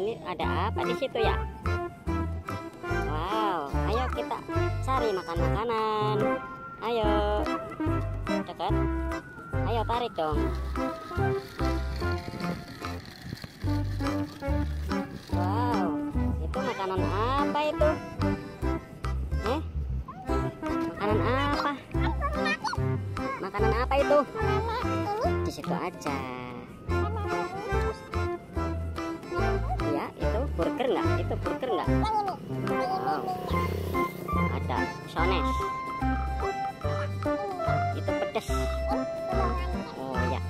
di sini ada apa di situ ya? Wow, ayo kita cari makan makanan. Ayo, dekat. Ayo tarik dong. Wow, itu makanan apa itu? Eh? Makanan apa? Makanan apa itu? Di situ aja. Itu burger nggak? Ada sones. Itu pedes. Oh ya.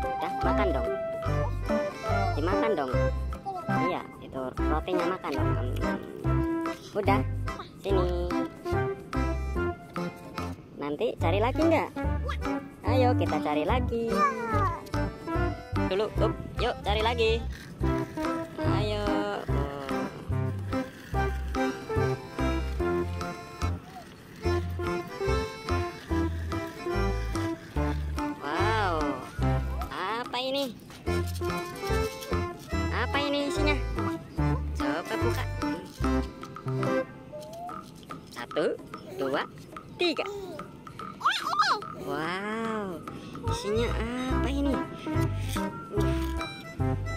Udah makan dong. Dimakan dong. Iya, itu rotinya makan dong. Udah. Sini. Nanti cari lagi nggak? Ayo kita cari lagi. Dulu, up, yuk cari lagi. Satu, dua, tiga. Wow, isinya apa ini?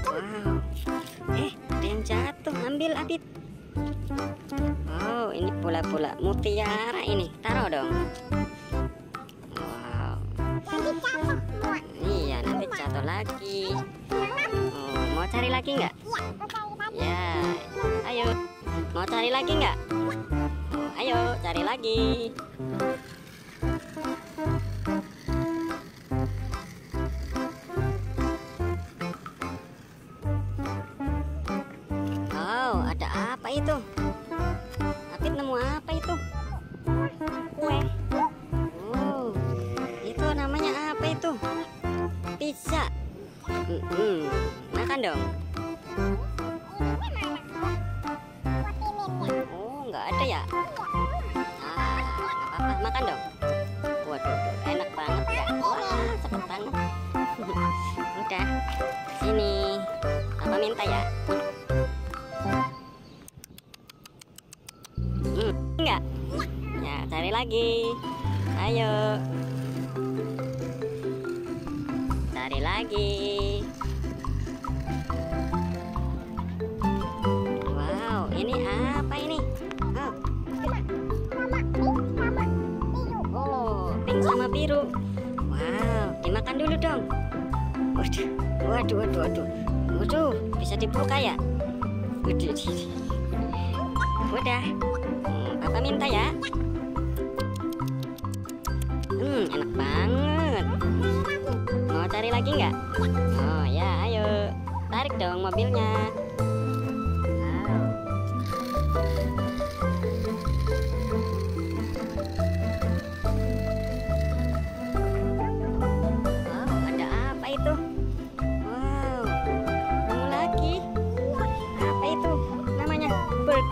Wow, eh ada yang jatuh, ambil Abid. Oh, ini pula-pula mutiara ini, taruh dong. Wow, iya nanti jatuh lagi. Oh, mau cari lagi nggak? Ya, ayo. Mau cari lagi nggak? Ayo cari lagi. Oh, ada apa itu? Apit nemu apa itu? Kue. Oh, itu namanya apa itu? Pizza. Mm-mm. Makan dong. Oh, nggak ada ya? Makan dong. Waduh, enak banget ya. Wah, cepet banget. Udah, sini. Papa minta ya. Hmm, enggak? Ya, cari lagi. Ayo. Cari lagi. Sama biru. Wow, dimakan dulu dong. Waduh, waduh, waduh, waduh. Waduh, bisa dibuka ya? Waduh. Udah. Hmm, Papa minta ya. Hmm, enak banget. Mau cari lagi nggak? Oh ya, ayo. Tarik dong mobilnya.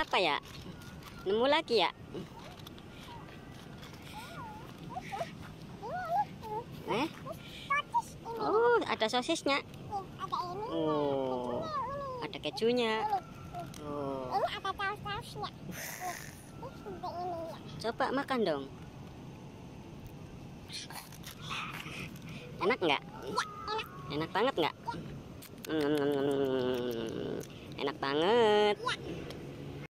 apa ya? Nemu lagi ya? Eh? Oh, ada sosisnya. Oh, ada kejunya. Oh, coba makan dong. Enak nggak? Enak banget nggak? Enak banget.